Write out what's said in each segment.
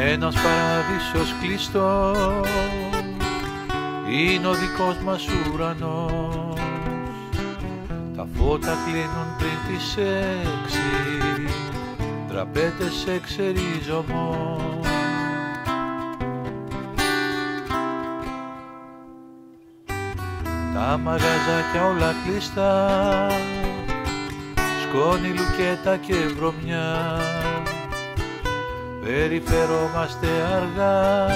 Ένας παραδείσος κλειστός είναι ο δικός μας ουρανός. Τα φώτα κλείνουν πριν τις έξι τραπέτες εξερίζωμο Τα μαγαζάκια όλα κλειστά σκόνη, λουκέτα και βρωμιά περιφερόμαστε αργά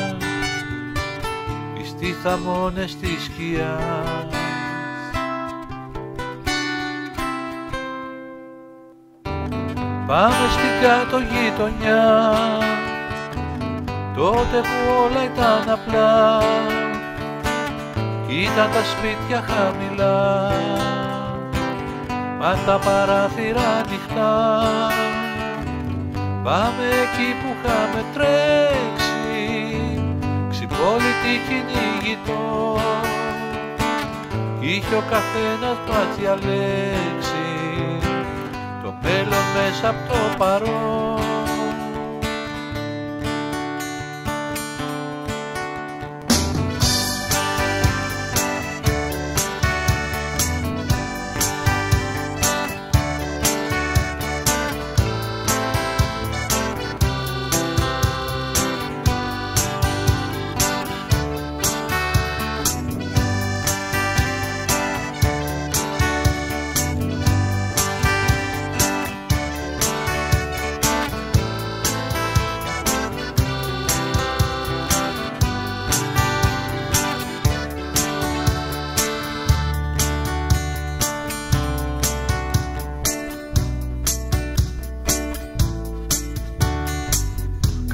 πιστοί θαμώνες της σκιάς. Πάμε στην κάτω γειτονιά τότε που όλα ήταν απλά. Ήταν τα σπίτια χαμηλά μα τα παράθυρα ανοιχτά Πάμε εκεί που είχαμε τρέξει ξυπόλυτη κυνηγητό. Είχε ο καθένας μάτια λέξη το μέλλον μέσα από το παρόν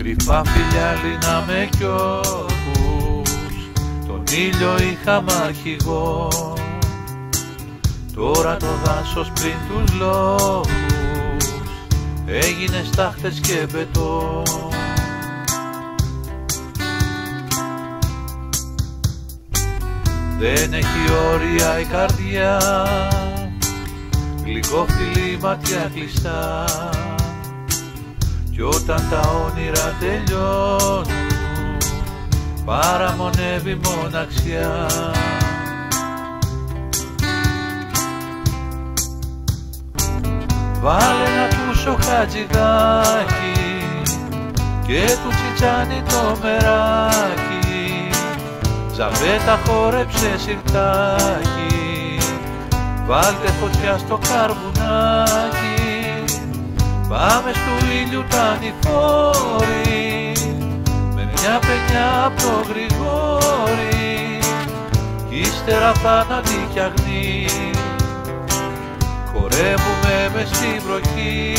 Κρυφά φιλιά λύναμε κι όρκους Τον ήλιο είχαμε αρχηγό. Τώρα το δάσος πριν τους λόγους. Έγινε στάχτες και μπετό Δεν έχει όρια η καρδιά. Γλυκό φιλί ματιά κλειστά κι όταν τα όνειρα τελειώνουν παραμονεύει μοναξιά. Βάλε να ακούσω χατζηδάκι και του τσιτσάνι το μεράκι. Ζαβέτα χόρεψε σιρτάκι βάλτε φωτιά στο καρβουνάκι Πάμε στου ήλιου τα νηφόρη με μια παινιά από το Γρηγόρι κι ύστερα θάνατη κι αγνή χορεύουμε μες στην βροχή